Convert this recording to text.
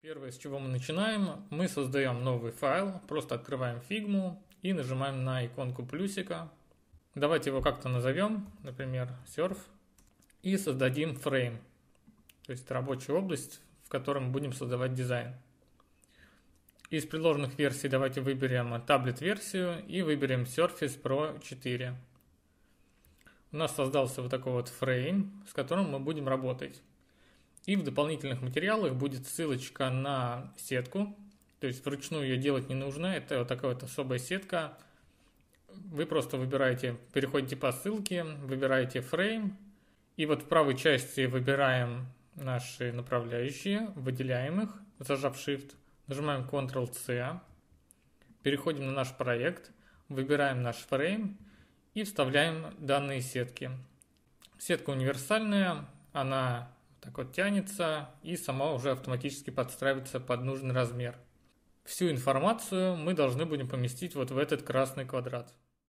Первое, с чего мы начинаем, мы создаем новый файл, просто открываем фигму и нажимаем на иконку плюсика. Давайте его как-то назовем, например, surf, и создадим frame, то есть рабочую область, в которой мы будем создавать дизайн. Из предложенных версий давайте выберем таблет-версию и выберем Surface Pro 4. У нас создался вот такой вот фрейм, с которым мы будем работать. И в дополнительных материалах будет ссылочка на сетку. То есть вручную ее делать не нужно. Это вот такая вот особая сетка. Вы просто выбираете, переходите по ссылке, выбираете фрейм. И вот в правой части выбираем наши направляющие, выделяем их, зажав Shift. Нажимаем Ctrl-C. Переходим на наш проект, выбираем наш фрейм и вставляем данные сетки. Сетка универсальная, она так вот тянется и сама уже автоматически подстраивается под нужный размер. Всю информацию мы должны будем поместить вот в этот красный квадрат.